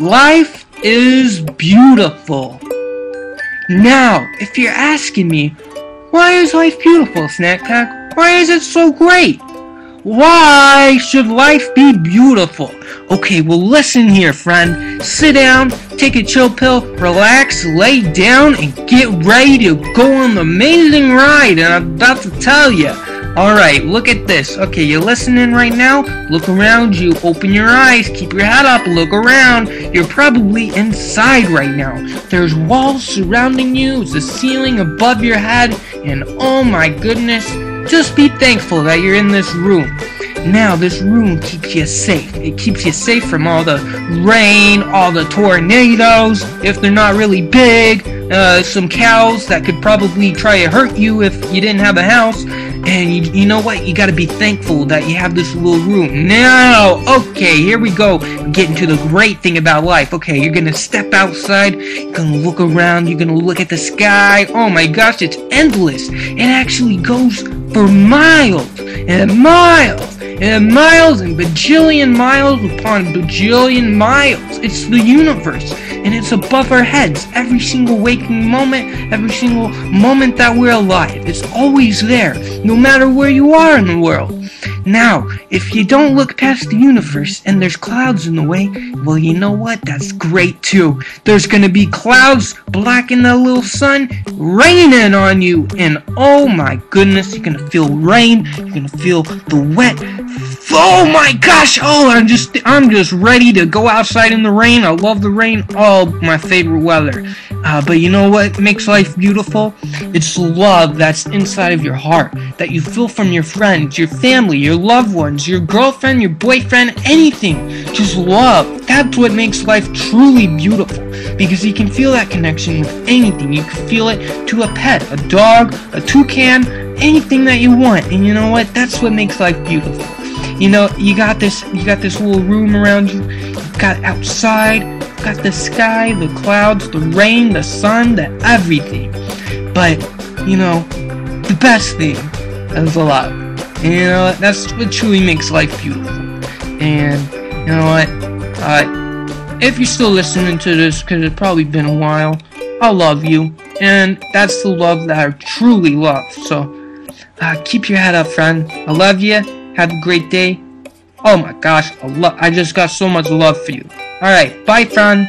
life is beautiful. Now, if you're asking me, why is life beautiful, Snack Pack? Why is it so great? Why should life be beautiful? Okay, well listen here, friend. Sit down, take a chill pill, relax, lay down, and get ready to go on the amazing ride and I'm about to tell you. Alright, look at this. Okay, you're listening right now? Look around you, open your eyes, keep your head up, look around. You're probably inside right now. There's walls surrounding you, there's a ceiling above your head, and oh my goodness, just be thankful that you're in this room. Now, this room keeps you safe. It keeps you safe from all the rain, all the tornadoes, if they're not really big, uh, some cows that could probably try to hurt you if you didn't have a house. And you, you know what? You gotta be thankful that you have this little room. Now, okay, here we go. Getting to the great thing about life. Okay, you're gonna step outside, you're gonna look around, you're gonna look at the sky. Oh my gosh, it's endless. It actually goes for miles and miles and miles and bajillion miles upon bajillion miles. It's the universe, and it's above our heads every single waking moment, every single moment that we're alive. It's always there, no matter where you are in the world. Now, if you don't look past the universe and there's clouds in the way, well, you know what? That's great too. There's gonna be clouds blocking the little sun, raining on you, and oh my goodness, you're gonna feel rain, you're gonna feel the wet. Oh my gosh! Oh, I'm just, I'm just ready to go outside in the rain. I love the rain. Oh, my favorite weather. Uh, but you know what makes life beautiful? It's love that's inside of your heart that you feel from your friends, your family, your loved ones, your girlfriend, your boyfriend, anything. Just love. That's what makes life truly beautiful because you can feel that connection with anything. You can feel it to a pet, a dog, a toucan, anything that you want. And you know what? That's what makes life beautiful. You know, you got this you got this little room around you. You got outside, got the sky, the clouds, the rain, the sun, the everything. But, you know, the best thing is love. And you know, that's what truly makes life beautiful. And you know what? Uh, if you're still listening to this, because it's probably been a while, I love you. And that's the love that I truly love. So, uh, keep your head up, friend. I love you. Have a great day. Oh my gosh, I, lo- I just got so much love for you. Alright, bye, friend.